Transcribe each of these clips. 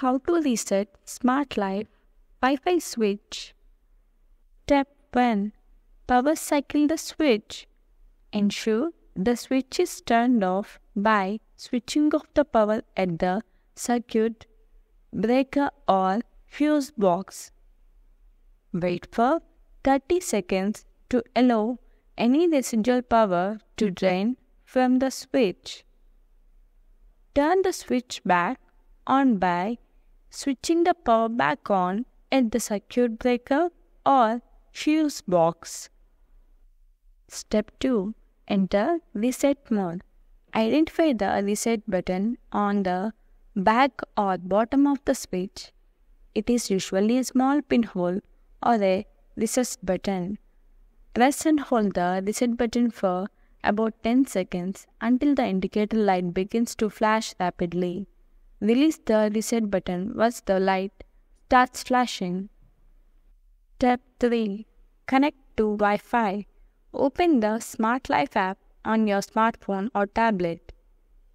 how to reset Smart Life Wi-Fi switch. Step 1. Power cycle the switch. Ensure the switch is turned off by switching off the power at the circuit breaker or fuse box. Wait for 30 seconds to allow any residual power to drain from the switch. Turn the switch back on by switching the power back on at the circuit breaker or fuse box. Step 2. Enter reset mode. Identify the reset button on the back or bottom of the switch. It is usually a small pinhole or a reset button. Press and hold the reset button for about 10 seconds until the indicator light begins to flash rapidly. Release the reset button once the light starts flashing. Step 3. Connect to Wi-Fi. Open the Smart Life app on your smartphone or tablet.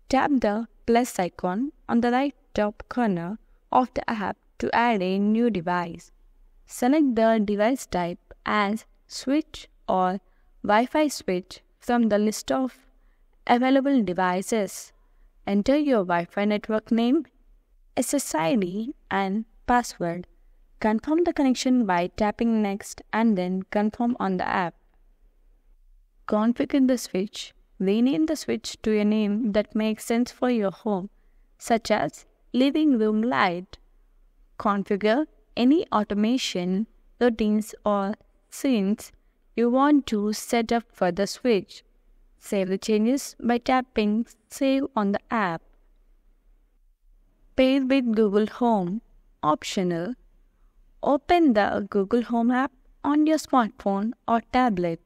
Tap the plus icon on the right top corner of the app to add a new device. Select the device type as switch or Wi-Fi switch from the list of available devices. Enter your Wi-Fi network name, SSID and password. Confirm the connection by tapping next and then confirm on the app. Configure the switch. Rename the switch to a name that makes sense for your home, such as living room light. Configure any automation, routines or scenes you want to set up for the switch. Save the changes by tapping Save on the app. Pair with Google Home. Optional. Open the Google Home app on your smartphone or tablet.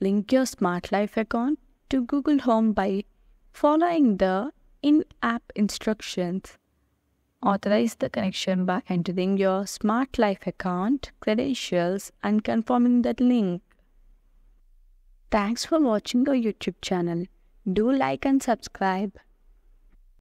Link your Smart Life account to Google Home by following the in app instructions. Authorize the connection by entering your Smart Life account credentials and confirming that link. Thanks for watching our YouTube channel. Do like and subscribe.